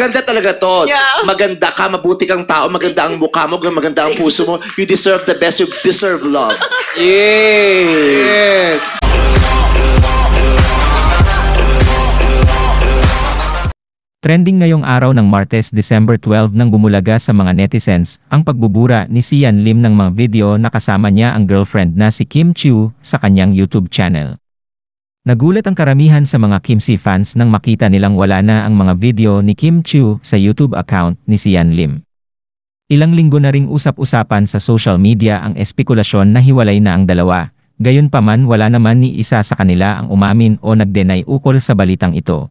Maganda talaga to. Yeah. Maganda ka, mabuti kang tao, maganda ang mukha mo, maganda ang puso mo. You deserve the best, you deserve love. Yes! Trending ngayong araw ng Martes, December 12 nang bumulaga sa mga netizens ang pagbubura ni Sian Lim ng mga video na kasama niya ang girlfriend na si Kim Chiu sa kanyang YouTube channel. Nagulat ang karamihan sa mga Kim Si fans nang makita nilang wala na ang mga video ni Kim Chiu sa YouTube account ni Sian Lim. Ilang linggo na ring usap-usapan sa social media ang espekulasyon na hiwalay na ang dalawa, gayon pa man wala naman ni isa sa kanila ang umamin o nagdenay ukol sa balitang ito.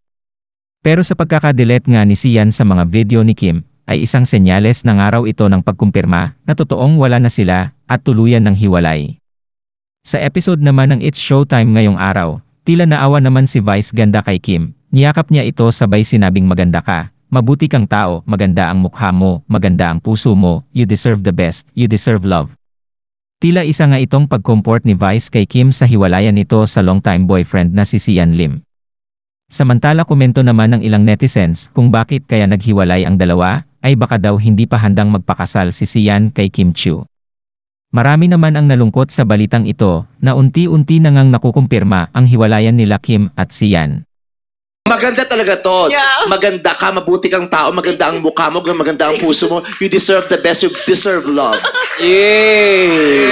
Pero sa pagkakadelete nga ni Sian sa mga video ni Kim, ay isang senyales ng araw ito ng pagkumpirma na totoong wala na sila at tuluyan ng hiwalay. Sa episode naman ng It's Showtime ngayong araw, tila naawa naman si Vice ganda kay Kim. Niyakap niya ito sabay sinabing maganda ka, mabuti kang tao, maganda ang mukha mo, maganda ang puso mo, you deserve the best, you deserve love. Tila isa nga itong pagkomport ni Vice kay Kim sa hiwalayan nito sa long-time boyfriend na si Sian Lim. Samantala komento naman ng ilang netizens kung bakit kaya naghiwalay ang dalawa, ay baka daw hindi pa handang magpakasal si Sian kay Kim Chiu. Marami naman ang nalungkot sa balitang ito na unti-unti na ngang nakukumpirma ang hiwalayan nila Kim at Sian. Maganda talaga to. Yeah. Maganda ka, mabuti kang tao, maganda ang mukha mo, maganda ang puso mo. You deserve the best, you deserve love. Yes!